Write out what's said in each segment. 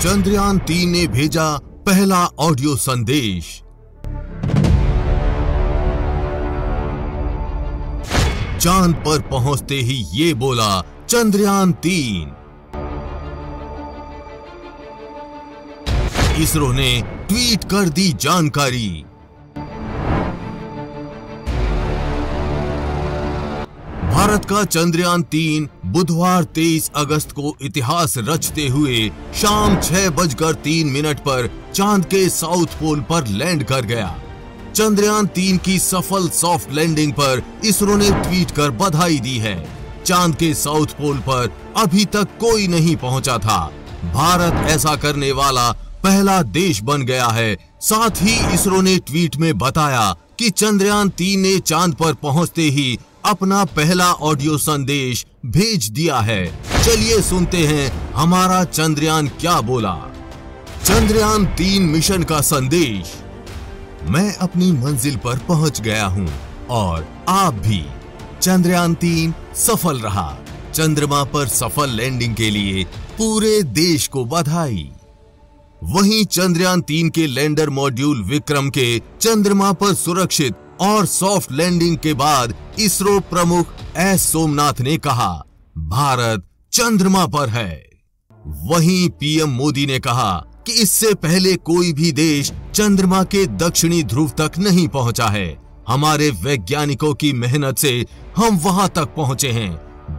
चंद्रयान तीन ने भेजा पहला ऑडियो संदेश। चाँद पर पहुँचते ही ये बोला, चंद्रयान तीन। इसरो ने ट्वीट कर दी जानकारी। भारत का चंद्रयान तीन, बुधवार 23 अगस्त को इतिहास रचते हुए शाम छह बजकर तीन मिनट पर चाँद के साउथ पोल पर लैंड कर गया। चंद्रयान तीन की सफल सॉफ्ट लैंडिंग पर इसरो ने ट्वीट कर बधाई दी है। चाँद के साउथ पोल पर अभी तक कोई नहीं पहुँचा था। भारत ऐसा करने वाला पहला देश बन गया है। साथ ही इसरो ने ट्वीट में बताया कि चंद्रयान तीन ने चाँद पर पहुँचते ही अपना पहला ऑडियो संदेश भेज दिया है। चलिए सुनते हैं हमारा चंद्रयान क्या बोला। चंद्रयान तीन मिशन का संदेश। मैं अपनी मंजिल पर पहुँच गया हूँ और आप भी। चंद्रयान तीन सफल रहा। चंद्रमा पर सफल लैंडिंग के लिए पूरे देश को बधाई। वहीं चंद्रयान तीन के लैंडर मॉड्यूल विक्रम के चंद्रमा पर सुरक्षित और सॉफ्ट लैंडिंग के बाद इसरो प्रमुख एस सोमनाथ ने कहा, भारत चंद्रमा पर है। वहीं पीएम मोदी ने कहा कि इससे पहले कोई भी देश चंद्रमा के दक्षिणी ध्रुव तक नहीं पहुँचा है। हमारे वैज्ञानिकों की मेहनत से हम वहाँ तक पहुँचे हैं।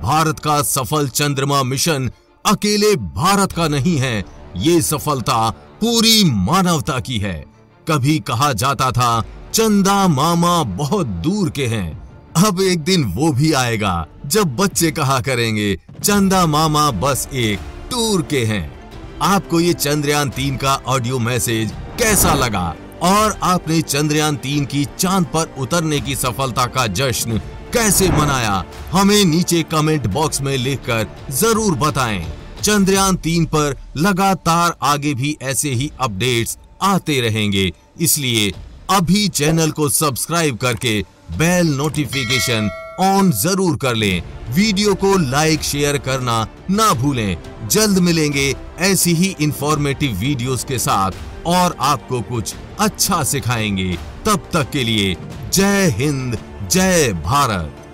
भारत का सफल चंद्रमा मिशन अकेले भारत का नहीं है, ये सफलता पूरी मानवता की है। कभी कहा जाता था चंदा मामा बहुत दूर के हैं। अब एक दिन वो भी आएगा, जब बच्चे कहा करेंगे, चंदा मामा बस एक टूर के हैं। आपको ये चंद्रयान तीन का ऑडियो मैसेज कैसा लगा? और आपने चंद्रयान तीन की चाँद पर उतरने की सफलता का जश्न कैसे मनाया? हमें नीचे कमेंट बॉक्स में लिखकर ज़रूर बताएँ। चंद्रयान तीन पर लगातार आगे भी ऐसे ही अपडेट्स आते रहेंगे, इसलिए अभी चैनल को सब्सक्राइब करके बेल नोटिफिकेशन ऑन ज़रूर कर लें। वीडियो को लाइक, शेयर करना ना भूलें। जल्द मिलेंगे ऐसी ही इंफॉर्मेटिव वीडियोस के साथ और आपको कुछ अच्छा सिखाएँगे। तब तक के लिए जय हिंद, जय भारत।